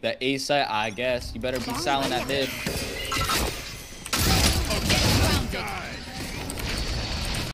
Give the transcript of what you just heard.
the A site, I guess. You better be silent at this.